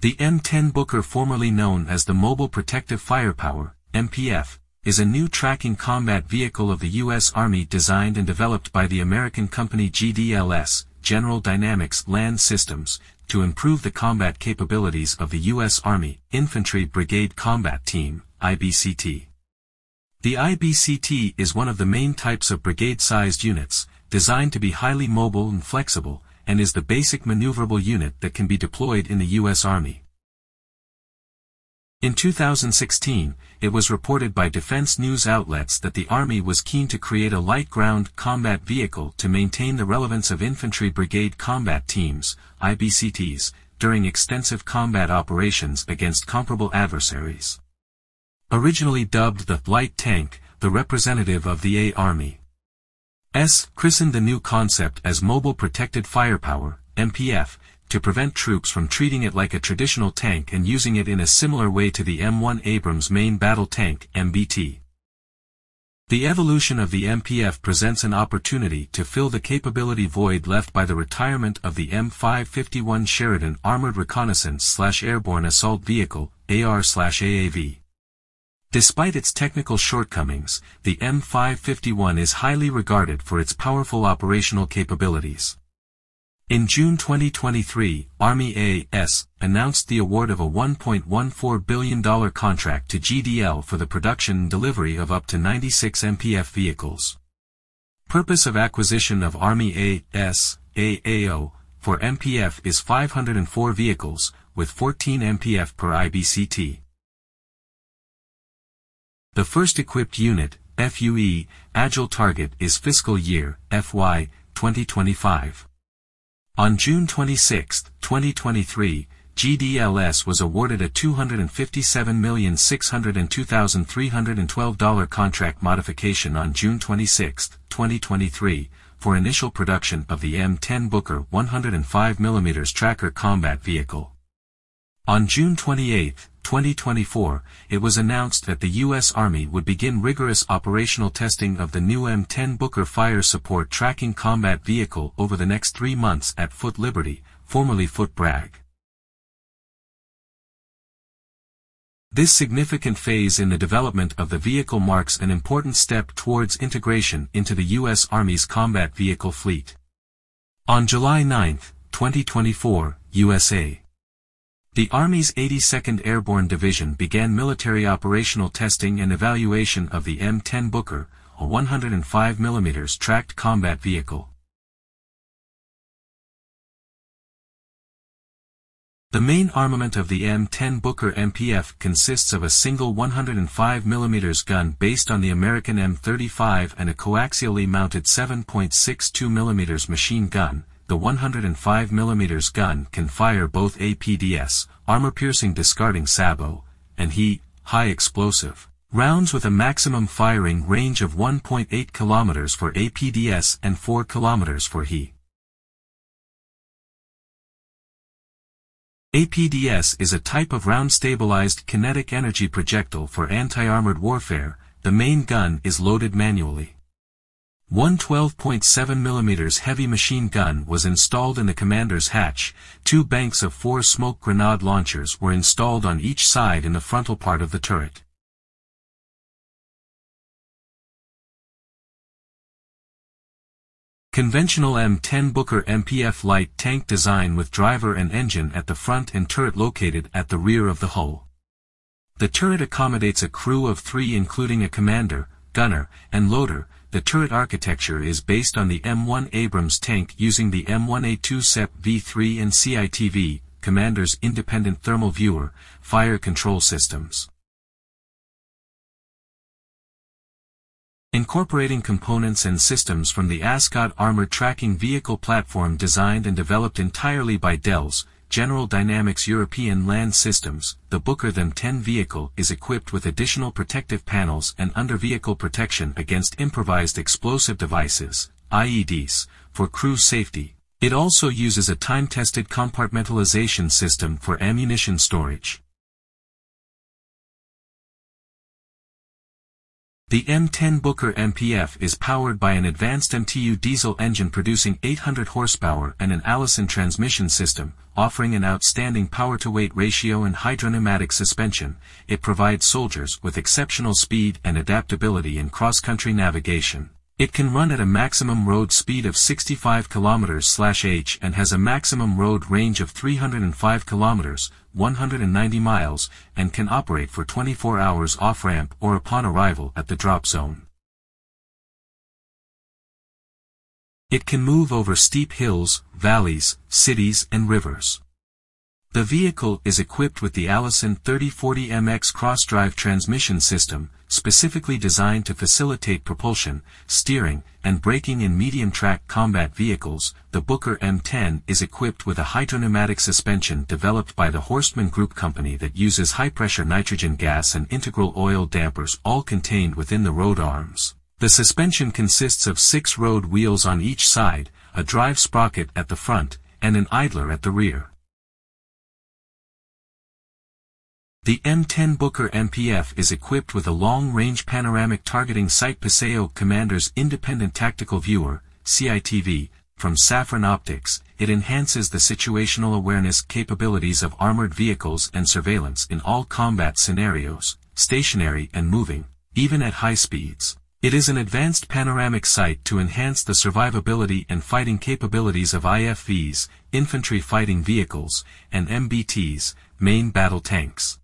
The M10 Booker formerly known as the Mobile Protective Firepower, MPF, is a new tracking combat vehicle of the U.S. Army designed and developed by the American company GDLS, General Dynamics Land Systems, to improve the combat capabilities of the U.S. Army Infantry Brigade Combat Team, IBCT. The IBCT is one of the main types of brigade-sized units, designed to be highly mobile and flexible, and is the basic maneuverable unit that can be deployed in the U.S. Army. In 2016, it was reported by defense news outlets that the Army was keen to create a light ground combat vehicle to maintain the relevance of infantry brigade combat teams, IBCTs, during extensive combat operations against comparable adversaries. Originally dubbed the light tank, the representative of the A Army. S christened the new concept as Mobile Protected Firepower, MPF, to prevent troops from treating it like a traditional tank and using it in a similar way to the M1 Abrams main battle tank, MBT. The evolution of the MPF presents an opportunity to fill the capability void left by the retirement of the M551 Sheridan Armored Reconnaissance-Airborne Assault Vehicle, AR-AAV. Despite its technical shortcomings, the M551 is highly regarded for its powerful operational capabilities. In June 2023, Army A.S. announced the award of a $1.14 billion contract to GDL for the production and delivery of up to 96 MPF vehicles. Purpose of acquisition of Army A.S. AAO for MPF is 504 vehicles, with 14 MPF per IBCT. The first equipped unit, FUE, Agile target is fiscal year, FY, 2025. On June 26, 2023, GDLS was awarded a $257,602,312 contract modification on June 26, 2023, for initial production of the M10 Booker 105mm tracker combat vehicle. On June 28, 2024, it was announced that the U.S. Army would begin rigorous operational testing of the new M10 Booker Fire Support Tracking Combat Vehicle over the next three months at Fort Liberty, formerly Fort Bragg. This significant phase in the development of the vehicle marks an important step towards integration into the U.S. Army's combat vehicle fleet. On July 9, 2024, USA the Army's 82nd Airborne Division began military operational testing and evaluation of the M10 Booker, a 105mm tracked combat vehicle. The main armament of the M10 Booker MPF consists of a single 105mm gun based on the American M35 and a coaxially mounted 7.62mm machine gun, the 105mm gun can fire both APDS, armor-piercing discarding sabot, and HE, high explosive, rounds with a maximum firing range of 1.8 km for APDS and 4 km for HE. APDS is a type of round-stabilized kinetic energy projectile for anti-armored warfare, the main gun is loaded manually. One 12.7mm heavy machine gun was installed in the commander's hatch, two banks of four smoke grenade launchers were installed on each side in the frontal part of the turret. Conventional M10 Booker MPF light tank design with driver and engine at the front and turret located at the rear of the hull. The turret accommodates a crew of three including a commander, gunner, and loader, the turret architecture is based on the M1 Abrams tank using the M1A2 SEP V3 and CITV, Commander's Independent Thermal Viewer, fire control systems. Incorporating components and systems from the ASCOD Armored Tracking Vehicle platform designed and developed entirely by Del's, General Dynamics European Land Systems, the Booker M10 vehicle is equipped with additional protective panels and under-vehicle protection against improvised explosive devices, IEDs, for crew safety. It also uses a time-tested compartmentalization system for ammunition storage. The M10 Booker MPF is powered by an advanced MTU diesel engine producing 800 horsepower and an Allison transmission system, offering an outstanding power-to-weight ratio and hydropneumatic suspension. It provides soldiers with exceptional speed and adaptability in cross-country navigation. It can run at a maximum road speed of 65 km/h and has a maximum road range of 305 km, 190 miles, and can operate for 24 hours off-ramp or upon arrival at the drop zone. It can move over steep hills, valleys, cities and rivers. The vehicle is equipped with the Allison 3040MX cross-drive transmission system, specifically designed to facilitate propulsion, steering, and braking in medium-track combat vehicles. The Booker M10 is equipped with a hydropneumatic suspension developed by the Horstmann Group company that uses high-pressure nitrogen gas and integral oil dampers all contained within the road arms. The suspension consists of six road wheels on each side, a drive sprocket at the front, and an idler at the rear. The M10 Booker MPF is equipped with a long-range panoramic targeting sight Paseo Commander's Independent Tactical Viewer, CITV, from Safran Optics. It enhances the situational awareness capabilities of armored vehicles and surveillance in all combat scenarios, stationary and moving, even at high speeds. It is an advanced panoramic sight to enhance the survivability and fighting capabilities of IFVs, infantry fighting vehicles, and MBTs, main battle tanks.